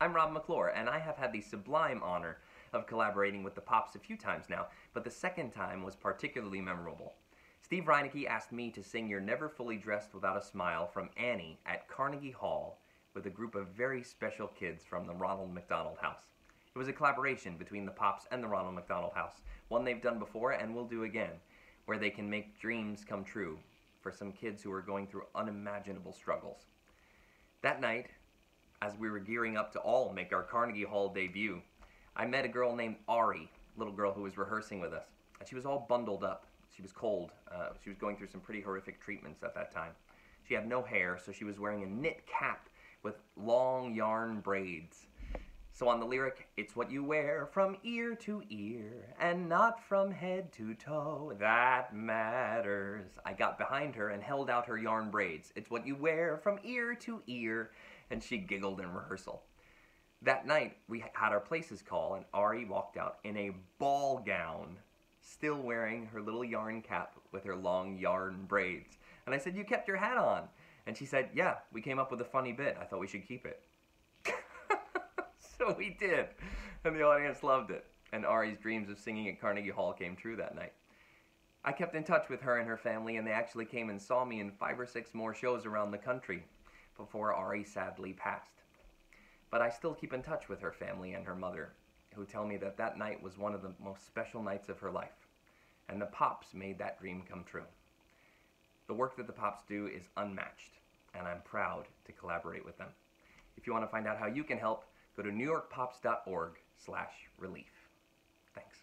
I'm Rob McClure, and I have had the sublime honor of collaborating with the Pops a few times now, but the second time was particularly memorable. Steve Reineke asked me to sing You're Never Fully Dressed Without a Smile from Annie at Carnegie Hall with a group of very special kids from the Ronald McDonald House. It was a collaboration between the Pops and the Ronald McDonald House, one they've done before and will do again, where they can make dreams come true for some kids who are going through unimaginable struggles. That night, as we were gearing up to all make our Carnegie Hall debut, I met a girl named Ari, little girl who was rehearsing with us. And she was all bundled up. She was cold. Uh, she was going through some pretty horrific treatments at that time. She had no hair, so she was wearing a knit cap with long yarn braids. So on the lyric, it's what you wear from ear to ear and not from head to toe that matters. I got behind her and held out her yarn braids. It's what you wear from ear to ear. And she giggled in rehearsal. That night, we had our places call, and Ari walked out in a ball gown, still wearing her little yarn cap with her long yarn braids. And I said, You kept your hat on. And she said, Yeah, we came up with a funny bit. I thought we should keep it. So we did. And the audience loved it. And Ari's dreams of singing at Carnegie Hall came true that night. I kept in touch with her and her family, and they actually came and saw me in five or six more shows around the country before Ari sadly passed. But I still keep in touch with her family and her mother, who tell me that that night was one of the most special nights of her life, and the Pops made that dream come true. The work that the Pops do is unmatched, and I'm proud to collaborate with them. If you want to find out how you can help, go to newyorkpops.org slash relief. Thanks.